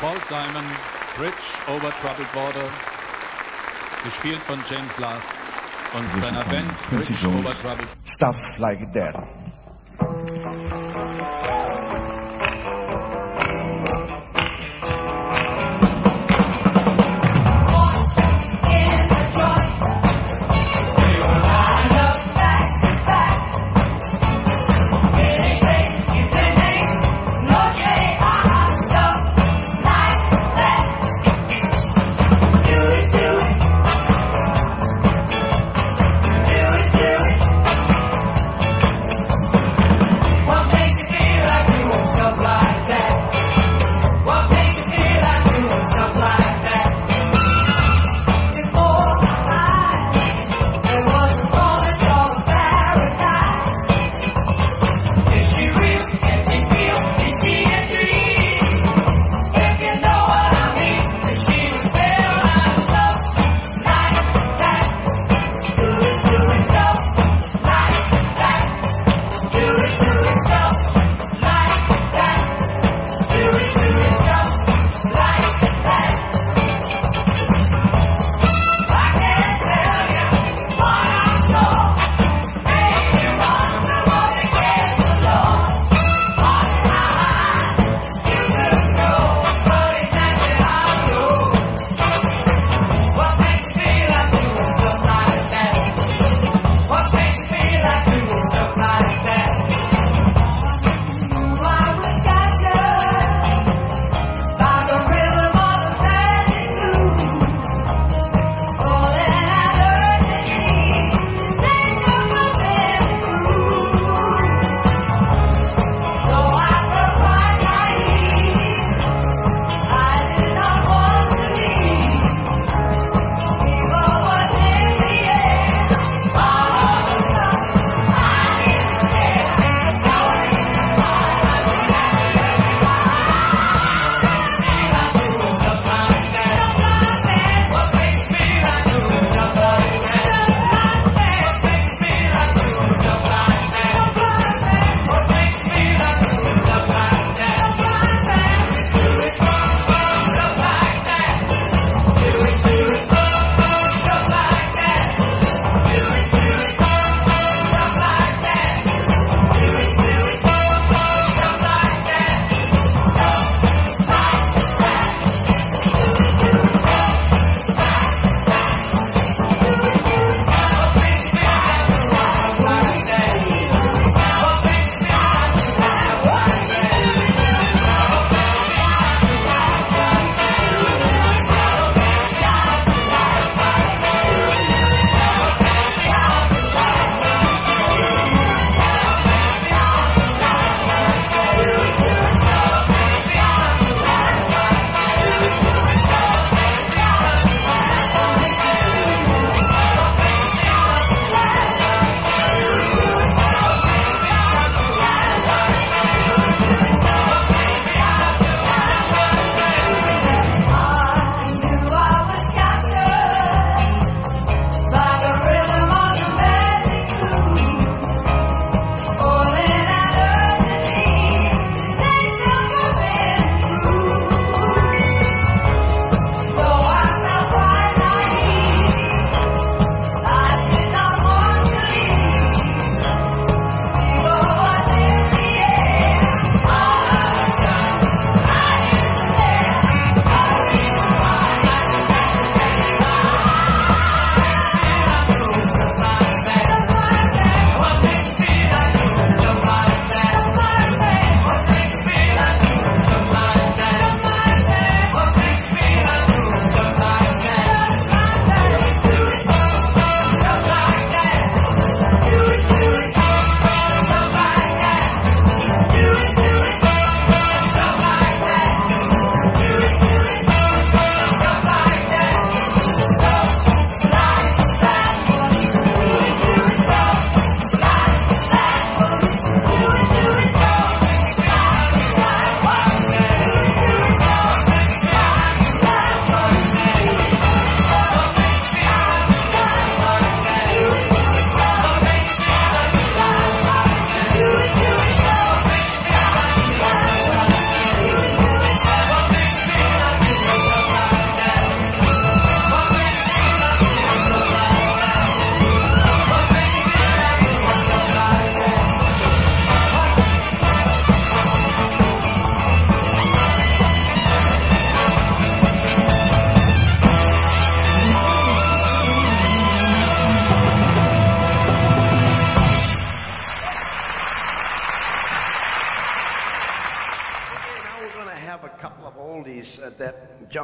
Paul Simon, Bridge over Troubled Water, gespielt von James Last und seiner Band Bridge over Troubled Stuff like that.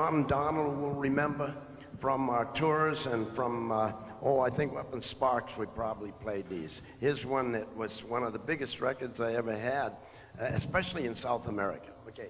John Donald will remember from our tours and from, uh, oh, I think up in Sparks we probably played these. Here's one that was one of the biggest records I ever had, uh, especially in South America. Okay.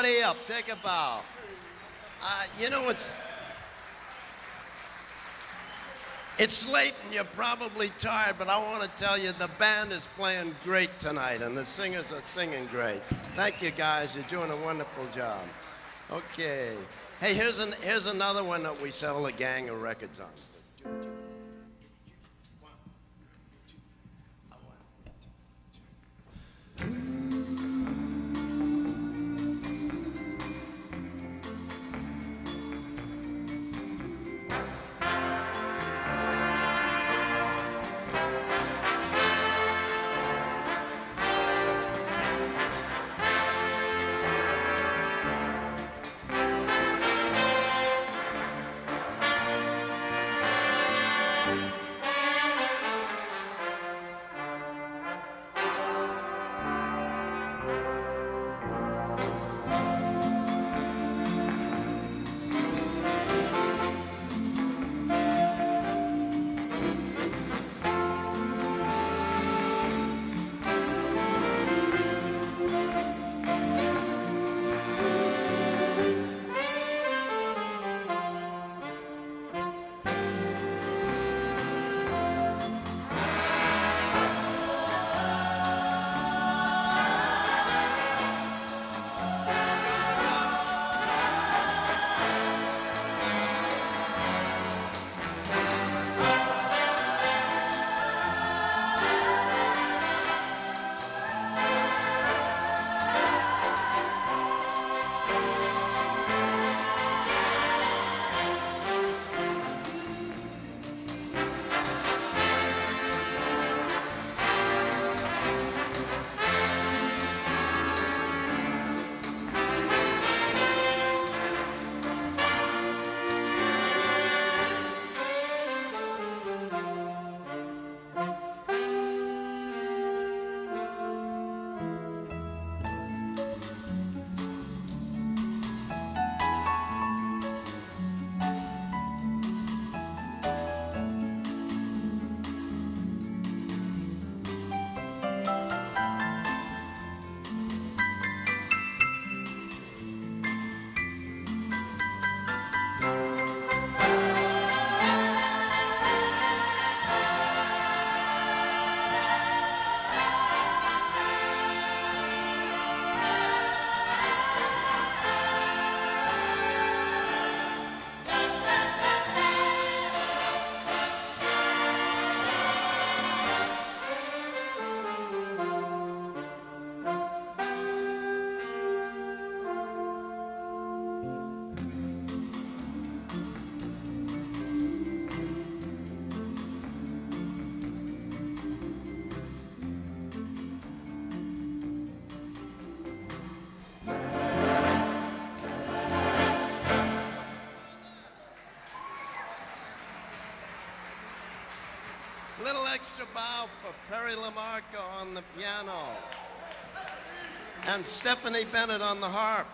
Everybody up. Take a bow. Uh, you know, it's it's late and you're probably tired, but I want to tell you the band is playing great tonight and the singers are singing great. Thank you guys. You're doing a wonderful job. Okay. Hey, here's an here's another one that we sell a gang of records on. Extra bow for Perry Lamarca on the piano. And Stephanie Bennett on the harp.